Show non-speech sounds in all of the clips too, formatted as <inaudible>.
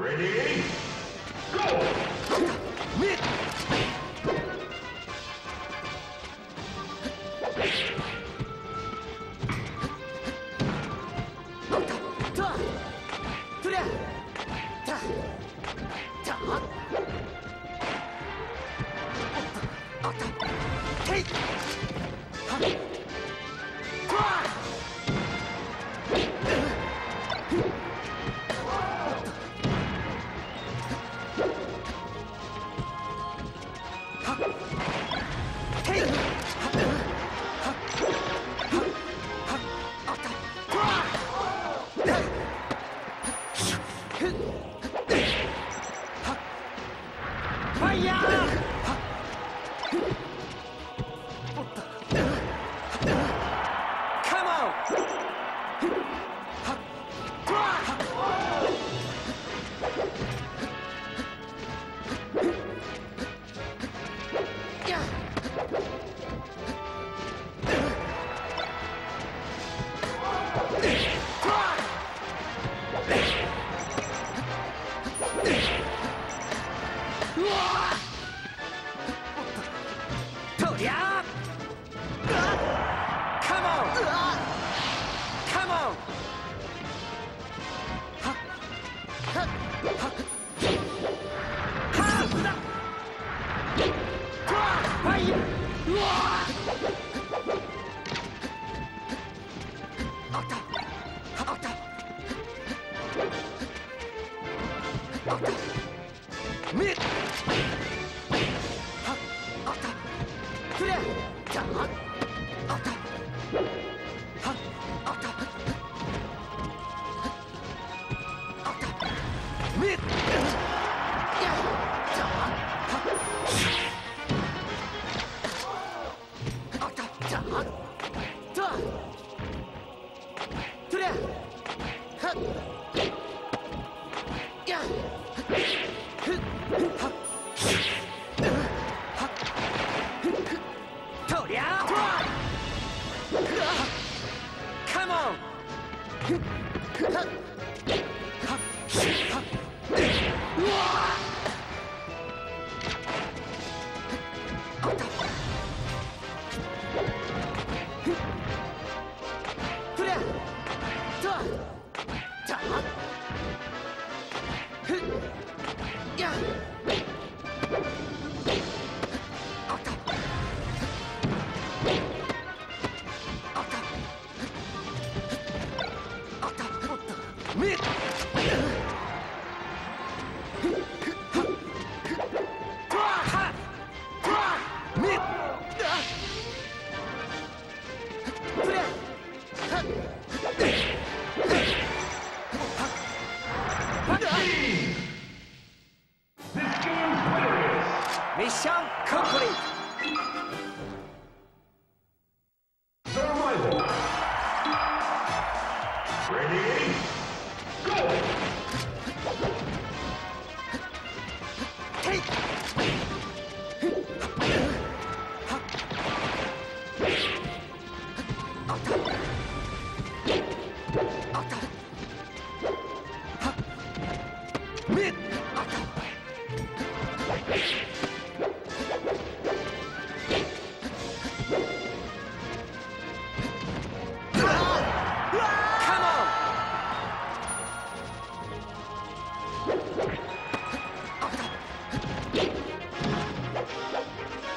Ready? Go! 快押哼 <laughs> 哼 Mission complete. Música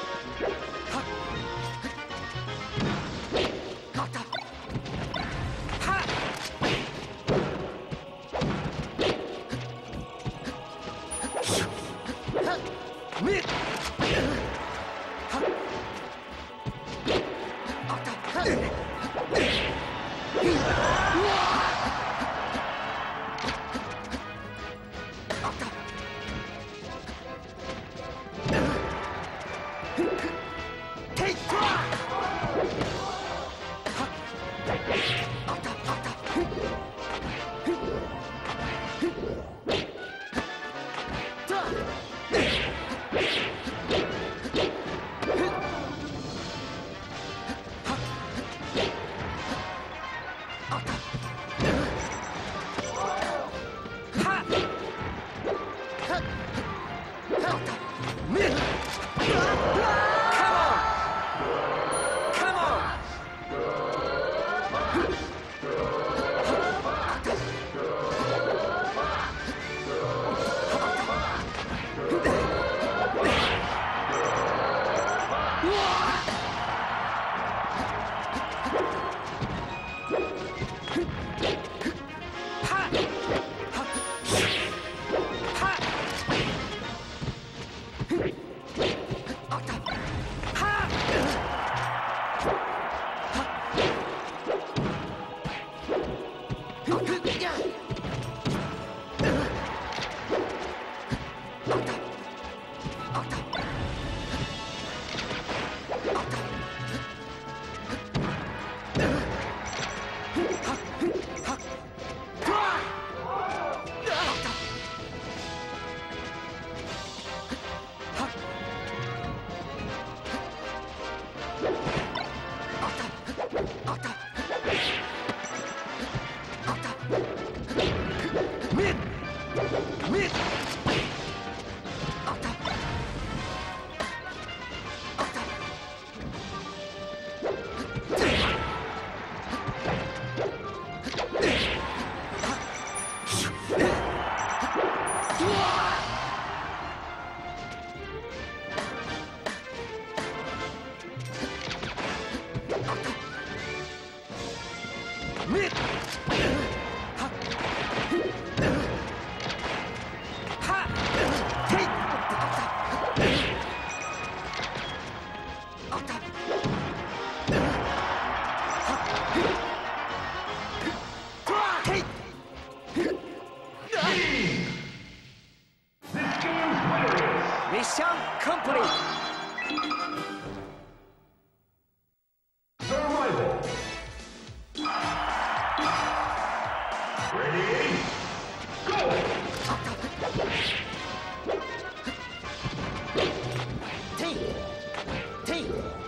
じゃあ。teeth.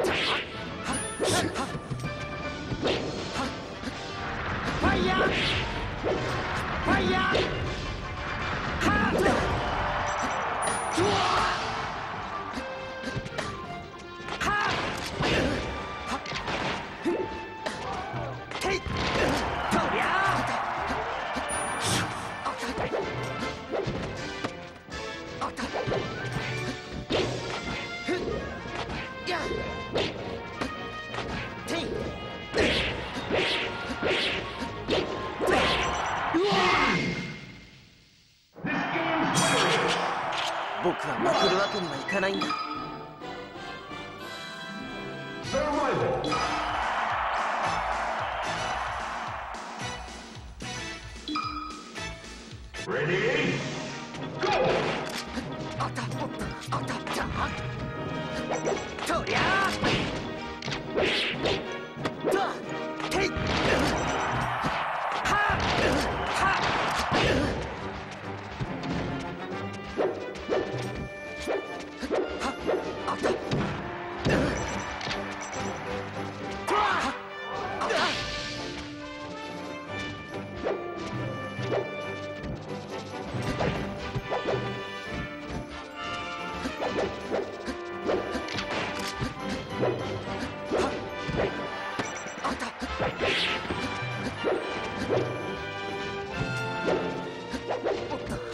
Huh? Yeah! Ready? Go! とりゃ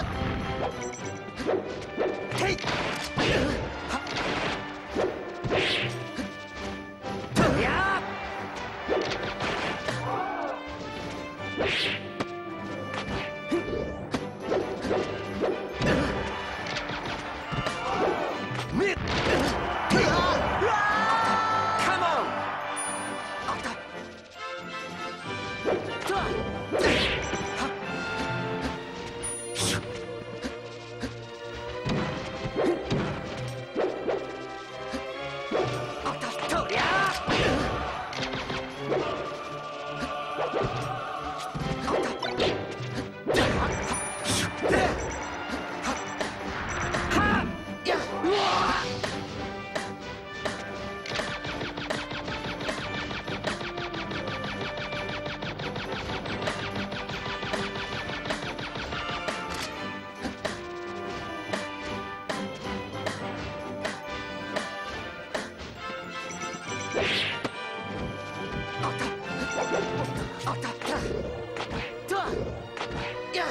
っ奥特，奥特，特，呀！